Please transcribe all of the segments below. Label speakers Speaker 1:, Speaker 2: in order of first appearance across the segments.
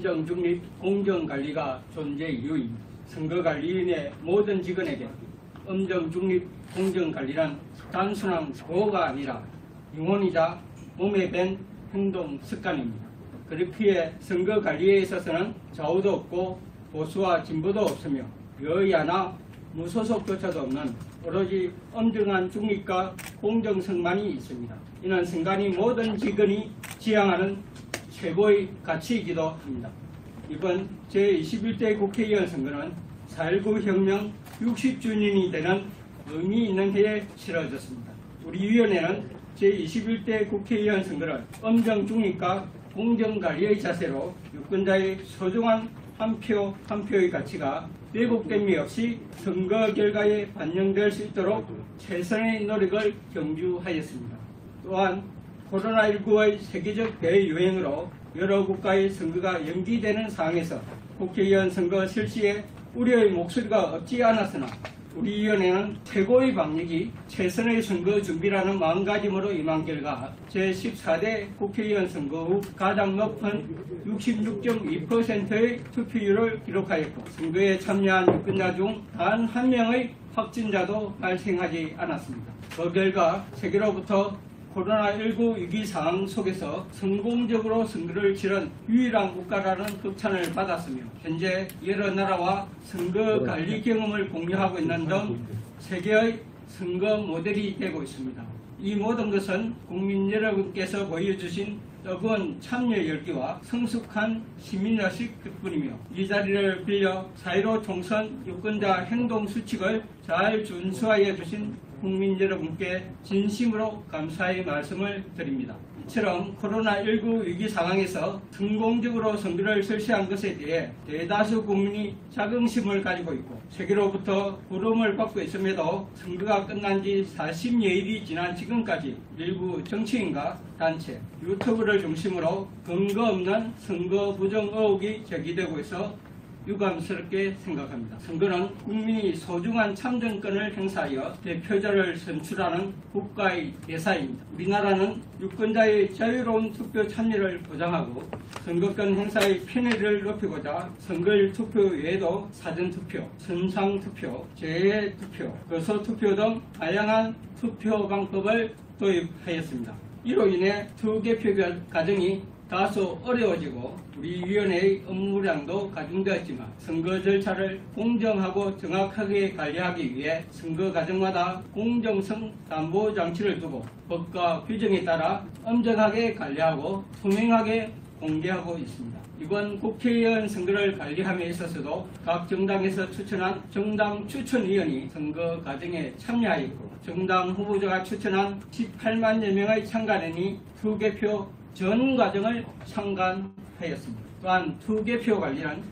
Speaker 1: 엄정 중립 공정 관리가 존재 이유입니다. 선거관리위원회 모든 직원에게 엄정 중립 공정 관리란 단순한 구호가 아니라 영혼이자 몸에 밴 행동 습관입니다. 그렇기에 선거관리에 있어서는 좌우도 없고 보수와 진보도 없으며 여야나 무소속조차도 없는 오로지 엄정한 중립과 공정성만이 있습니다. 이는 선관위 모든 직원이 지향하는 최고의 가치이기도 합니다. 이번 제21대 국회의원 선거는 4.19 혁명 60주년이 되는 의미 있는 해에 치러졌습니다. 우리 위원회는 제21대 국회의원 선거를 엄정 중립과 공정관리의 자세로 유권자의 소중한 한 표한 표의 가치가 왜곡됨이 없이 선거 결과에 반영될 수 있도록 최선의 노력을 경주하였습니다. 또한 코로나19의 세계적 대유행으로 여러 국가의 선거가 연기되는 상황에서 국회의원 선거 실시에 우려의 목소리가 없지 않았으나 우리 위원회는 최고의 방역이 최선의 선거 준비라는 마음가짐으로 임한 결과 제14대 국회의원 선거 후 가장 높은 66.2%의 투표율을 기록하였고 선거에 참여한 유권자 중 단 한 명의 확진자도 발생하지 않았습니다. 그 결과 세계로부터 코로나19 위기 상황 속에서 성공적으로 선거를 치른 유일한 국가라는 극찬을 받았으며 현재 여러 나라와 선거 관리 경험을 공유하고 있는 등 세계의 선거 모델이 되고 있습니다. 이 모든 것은 국민 여러분께서 보여주신 뜨거운 참여 열기와 성숙한 시민의식 덕분이며 이 자리를 빌려 4.15 총선 유권자 행동 수칙을 잘 준수하여 주신 국민 여러분께 진심으로 감사의 말씀을 드립니다. 이처럼 코로나19 위기 상황에서 성공적으로 선거를 실시한 것에 대해 대다수 국민이 자긍심을 가지고 있고 세계로부터 부름을 받고 있음에도 선거가 끝난 지 40여일이 지난 지금까지 일부 정치인과 단체, 유튜브를 중심으로 근거 없는 선거 부정 의혹이 제기되고 있어 유감스럽게 생각합니다. 선거는 국민이 소중한 참정권을 행사하여 대표자를 선출하는 국가의 대사입니다. 우리나라는 유권자의 자유로운 투표 참여를 보장하고 선거권 행사의 편의를 높이고자 선거일 투표 외에도 사전투표, 선상투표, 재외투표, 거소투표 등 다양한 투표 방법을 도입하였습니다. 이로 인해 투개표 과정이 다소 어려워지고 우리 위원회의 업무량도 가중되었지만 선거 절차를 공정하고 정확하게 관리하기 위해 선거 과정마다 공정성 담보 장치를 두고 법과 규정에 따라 엄정하게 관리하고 투명하게 공개하고 있습니다. 이번 국회의원 선거를 관리함에 있어서도 각 정당에서 추천한 정당 추천위원이 선거 과정에 참여하였고 정당 후보자가 추천한 18만여 명의 참가인이 투개표 전 과정을 참관하였습니다. 또한 투개표 관리는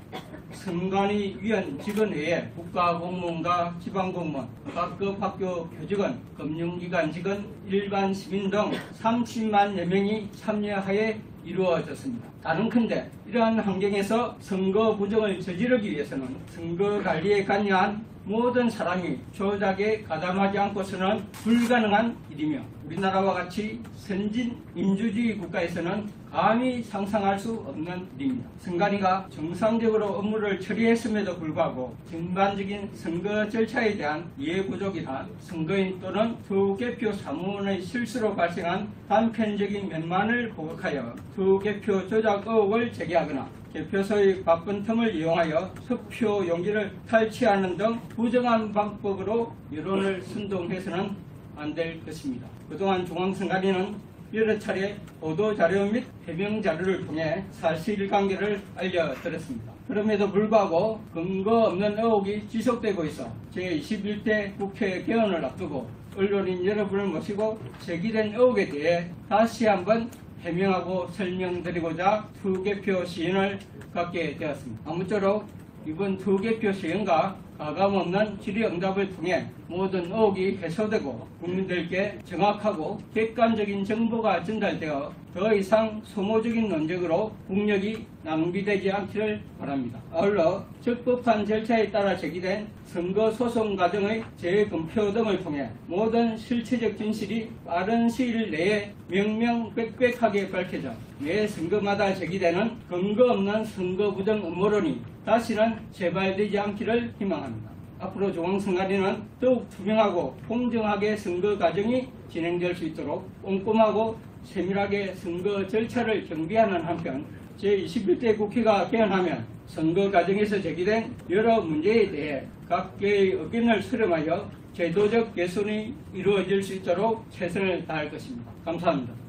Speaker 1: 선관위 위원 직원 외에 국가공무원과 지방공무원, 각급 학교 교직원, 금융기관 직원, 일반 시민 등 30만여 명이 참여하여 이루어졌습니다. 다른컨대 이러한 환경에서 선거 부정을 저지르기 위해서는 선거 관리에 관여한 모든 사람이 조작에 가담하지 않고서는 불가능한 일이며 우리나라와 같이 선진 민주주의 국가에서는 감히 상상할 수 없는 일입니다. 선관위가 정상적으로 업무를 처리했음에도 불구하고 전반적인 선거 절차에 대한 이해 부족이나 선거인 또는 투개표 사무원의 실수로 발생한 단편적인 면만을 보복하여 투개표 조작 의혹을 제기하거나 개표소의 바쁜 틈을 이용하여 흡표 용기를 탈취하는 등 부정한 방법으로 여론을 선동해서는 안 될 것입니다. 그동안 중앙선관위는 여러 차례 보도 자료 및 해명 자료를 통해 사실관계를 알려드렸습니다. 그럼에도 불구하고 근거 없는 의혹이 지속되고 있어 제21대 국회 개원을 앞두고 언론인 여러분을 모시고 제기된 의혹에 대해 다시 한번 해명하고 설명드리고자 투개표 시연을 갖게 되었습니다. 아무쪼록 이번 투개표 시연과 가감없는 질의응답을 통해 모든 의혹이 해소되고 국민들께 정확하고 객관적인 정보가 전달되어 더 이상 소모적인 논쟁으로 국력이 낭비되지 않기를 바랍니다. 아울러 적법한 절차에 따라 제기된 선거 소송 과정의 재검표 등을 통해 모든 실체적 진실이 빠른 시일 내에 명명백백하게 밝혀져 매 선거마다 제기되는 근거 없는 선거 부정 음모론이 다시는 재발되지 않기를 희망합니다. 앞으로 중앙선관위는 더욱 투명하고 공정하게 선거 과정이 진행될 수 있도록 꼼꼼하고 세밀하게 선거 절차를 경비하는 한편 제21대 국회가 개헌하면 선거 과정에서 제기된 여러 문제에 대해 각계의 의견을 수렴하여 제도적 개선이 이루어질 수 있도록 최선을 다할 것입니다. 감사합니다.